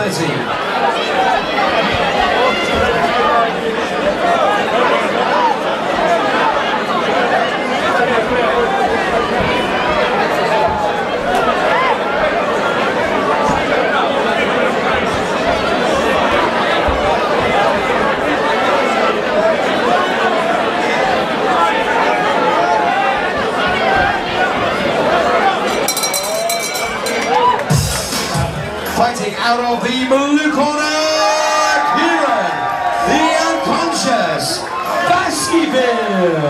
mais ainda. fighting out of the blue corner, Kieran, the unconscious Baskerville.